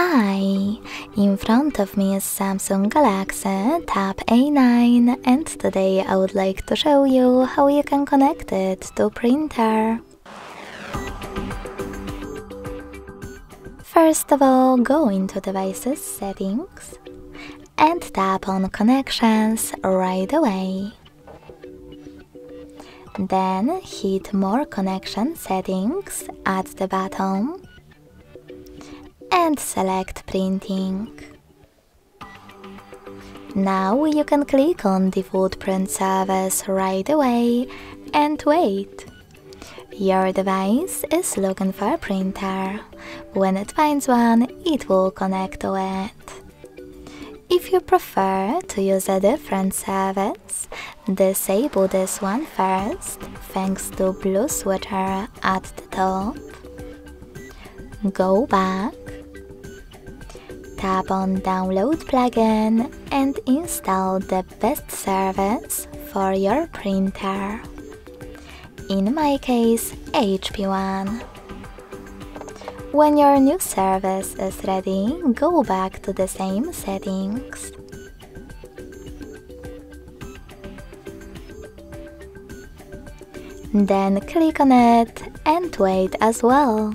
Hi! In front of me is Samsung Galaxy Tab A9 and today I would like to show you how you can connect it to printer. First of all, go into Devices Settings and tap on Connections right away. Then hit More Connection Settings at the bottom and select Printing. Now you can click on Default Print Service right away and wait. Your device is looking for a printer. When it finds one, it will connect to it. If you prefer to use a different service, disable this one first, thanks to blue switcher at the top. Go back, tap on Download plugin and install the best service for your printer. In my case, HP One. When your new service is ready, go back to the same settings. Then click on it and wait as well.